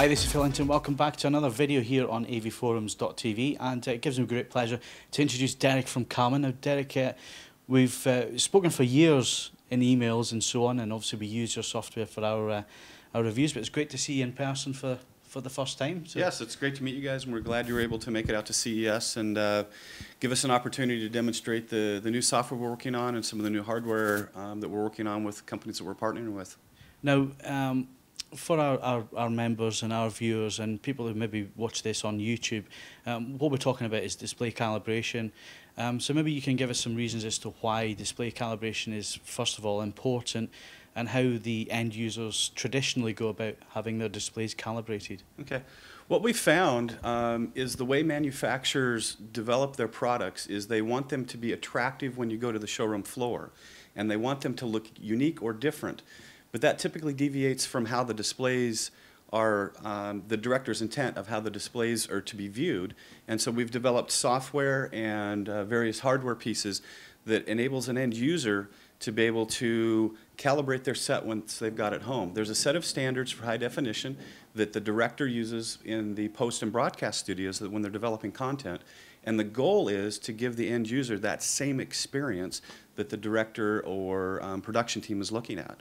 Hi, this is Phil Hinton. Welcome back to another video here on avforums.tv, and uh, it gives me great pleasure to introduce Derek from Calman. Now, Derek, uh, we've uh, spoken for years in emails and so on, and obviously we use your software for our uh, our reviews. But it's great to see you in person for for the first time. So. Yes, it's great to meet you guys, and we're glad you were able to make it out to CES and uh, give us an opportunity to demonstrate the the new software we're working on and some of the new hardware um, that we're working on with companies that we're partnering with. Now. Um, for our, our, our, members and our viewers and people who maybe watch this on YouTube, um, what we're talking about is display calibration. Um, so maybe you can give us some reasons as to why display calibration is, first of all, important and how the end users traditionally go about having their displays calibrated. Okay. What we found um, is the way manufacturers develop their products is they want them to be attractive when you go to the showroom floor, and they want them to look unique or different. But that typically deviates from how the displays are um, the director's intent of how the displays are to be viewed. And so we've developed software and uh, various hardware pieces that enables an end user to be able to calibrate their set once they've got it home. There's a set of standards for high definition that the director uses in the post and broadcast studios that when they're developing content. And the goal is to give the end user that same experience that the director or um, production team is looking at.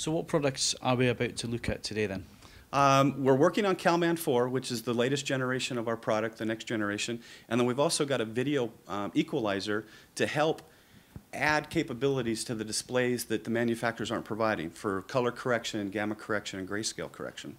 So what products are we about to look at today then? Um, we're working on CalMan 4, which is the latest generation of our product, the next generation. And then we've also got a video um, equalizer to help add capabilities to the displays that the manufacturers aren't providing for color correction, gamma correction, and grayscale correction.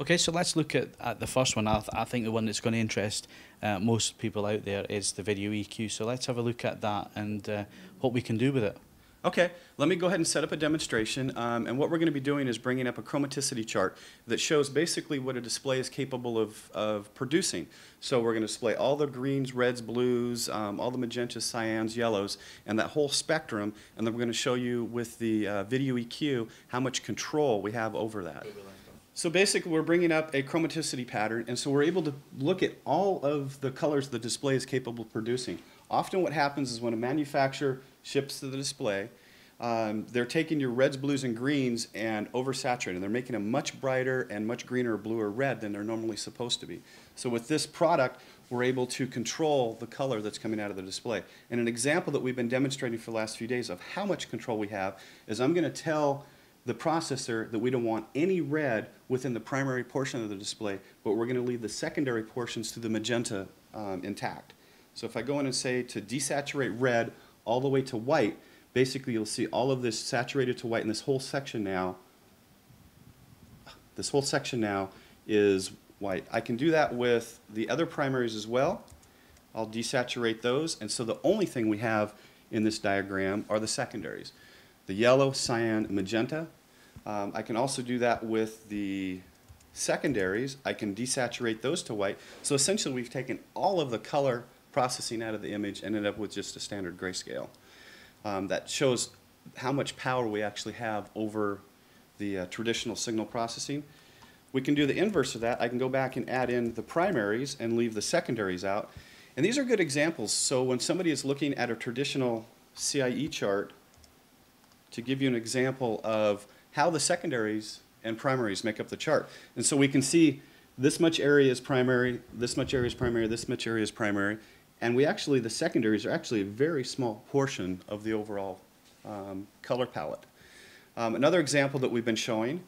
Okay, so let's look at, at the first one. I, th I think the one that's going to interest uh, most people out there is the video EQ. So let's have a look at that and uh, what we can do with it. Okay, let me go ahead and set up a demonstration. Um, and what we're going to be doing is bringing up a chromaticity chart that shows basically what a display is capable of, of producing. So we're going to display all the greens, reds, blues, um, all the magentas, cyans, yellows, and that whole spectrum. And then we're going to show you with the uh, video EQ how much control we have over that. So basically, we're bringing up a chromaticity pattern, and so we're able to look at all of the colors the display is capable of producing. Often what happens is when a manufacturer ships to the display. Um, they're taking your reds, blues, and greens and oversaturating. They're making them much brighter and much greener, blue, or red than they're normally supposed to be. So with this product, we're able to control the color that's coming out of the display. And an example that we've been demonstrating for the last few days of how much control we have is I'm going to tell the processor that we don't want any red within the primary portion of the display, but we're going to leave the secondary portions to the magenta um, intact. So if I go in and say to desaturate red all the way to white, basically you'll see all of this saturated to white, in this whole section now, this whole section now is white. I can do that with the other primaries as well. I'll desaturate those, and so the only thing we have in this diagram are the secondaries. The yellow, cyan, magenta. Um, I can also do that with the secondaries. I can desaturate those to white. So essentially we've taken all of the color processing out of the image, and ended up with just a standard grayscale. Um, that shows how much power we actually have over the uh, traditional signal processing. We can do the inverse of that. I can go back and add in the primaries and leave the secondaries out. And these are good examples. So when somebody is looking at a traditional CIE chart, to give you an example of how the secondaries and primaries make up the chart. And so we can see this much area is primary, this much area is primary, this much area is primary, and we actually, the secondaries are actually a very small portion of the overall um, color palette. Um, another example that we've been showing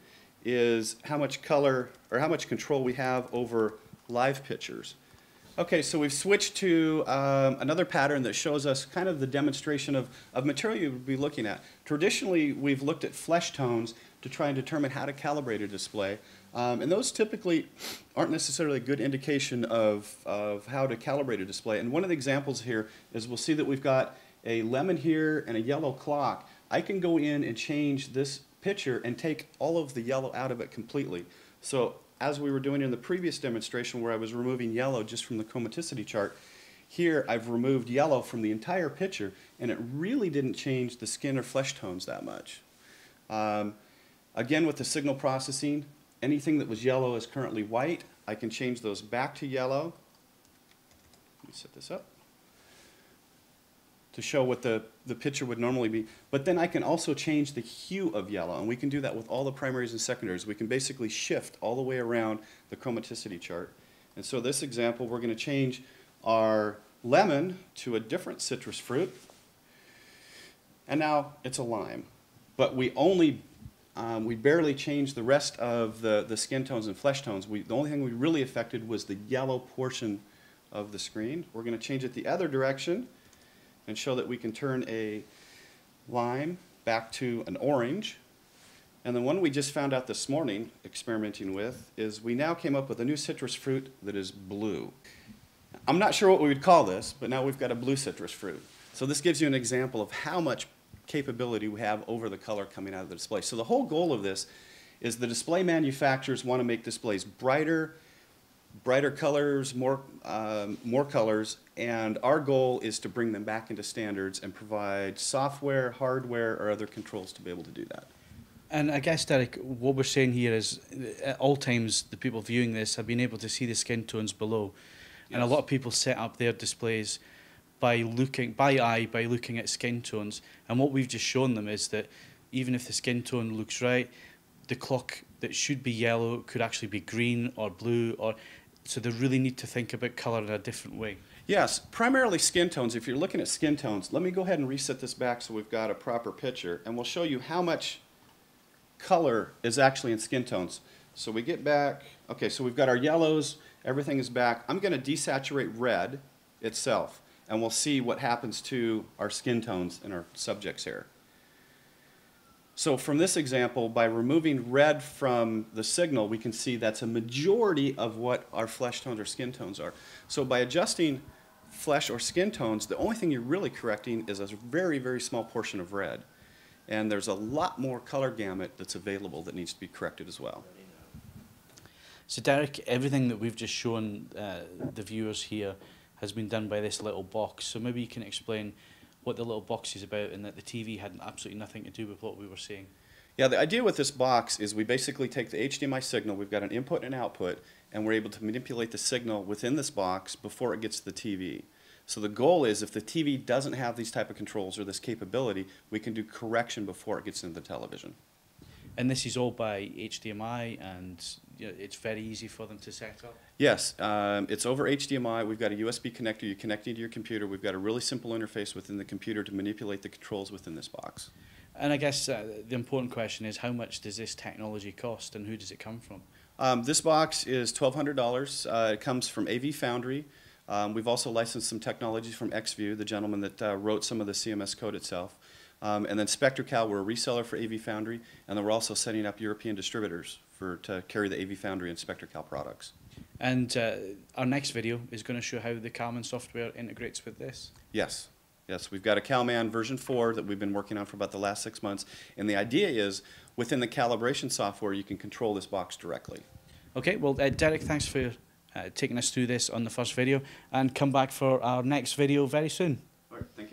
is how much color or how much control we have over live pictures. Okay, so we've switched to um, another pattern that shows us kind of the demonstration of, of material you would be looking at. Traditionally, we've looked at flesh tones to try and determine how to calibrate a display. Um, and those typically aren't necessarily a good indication of, of how to calibrate a display. And one of the examples here is we'll see that we've got a lemon here and a yellow clock. I can go in and change this picture and take all of the yellow out of it completely. So as we were doing in the previous demonstration where I was removing yellow just from the chromaticity chart, here I've removed yellow from the entire picture and it really didn't change the skin or flesh tones that much. Um, again with the signal processing, Anything that was yellow is currently white. I can change those back to yellow. Let me set this up. To show what the, the picture would normally be. But then I can also change the hue of yellow, and we can do that with all the primaries and secondaries. We can basically shift all the way around the chromaticity chart. And so this example, we're gonna change our lemon to a different citrus fruit. And now it's a lime. But we only, um, we barely changed the rest of the, the skin tones and flesh tones. We, the only thing we really affected was the yellow portion of the screen. We're gonna change it the other direction and show that we can turn a lime back to an orange. And the one we just found out this morning, experimenting with, is we now came up with a new citrus fruit that is blue. I'm not sure what we would call this, but now we've got a blue citrus fruit. So this gives you an example of how much capability we have over the color coming out of the display. So the whole goal of this is the display manufacturers want to make displays brighter, brighter colors, more, um, more colors, and our goal is to bring them back into standards and provide software, hardware, or other controls to be able to do that. And I guess, Derek, what we're saying here is at all times the people viewing this have been able to see the skin tones below. And a lot of people set up their displays by looking, by eye, by looking at skin tones. And what we've just shown them is that even if the skin tone looks right, the clock that should be yellow could actually be green or blue. or So they really need to think about colour in a different way. Yes, primarily skin tones. If you're looking at skin tones, let me go ahead and reset this back so we've got a proper picture, and we'll show you how much color is actually in skin tones. So we get back, okay, so we've got our yellows, everything is back. I'm going to desaturate red itself, and we'll see what happens to our skin tones in our subjects here. So from this example, by removing red from the signal, we can see that's a majority of what our flesh tones or skin tones are. So by adjusting flesh or skin tones, the only thing you're really correcting is a very, very small portion of red. And there's a lot more color gamut that's available that needs to be corrected as well. So, Derek, everything that we've just shown uh, the viewers here has been done by this little box. So maybe you can explain what the little box is about and that the TV had absolutely nothing to do with what we were seeing. Yeah, the idea with this box is we basically take the HDMI signal, we've got an input and an output, and we're able to manipulate the signal within this box before it gets to the TV. So the goal is if the TV doesn't have these type of controls or this capability, we can do correction before it gets into the television. And this is all by HDMI, and you know, it's very easy for them to set up. Yes, um, it's over HDMI. We've got a USB connector. You connect it to your computer. We've got a really simple interface within the computer to manipulate the controls within this box. And I guess uh, the important question is how much does this technology cost and who does it come from? Um, this box is $1,200. Uh, it comes from AV Foundry. Um, we've also licensed some technologies from XView, the gentleman that uh, wrote some of the CMS code itself. Um, and then SpectraCal, we're a reseller for AV Foundry, and then we're also setting up European distributors for to carry the AV Foundry and SpectraCal products. And uh, our next video is going to show how the Calman software integrates with this. Yes, yes, we've got a CalMan version 4 that we've been working on for about the last six months. And the idea is within the calibration software, you can control this box directly. Okay, well, uh, Derek, thanks for uh, taking us through this on the first video, and come back for our next video very soon. All right, thank you.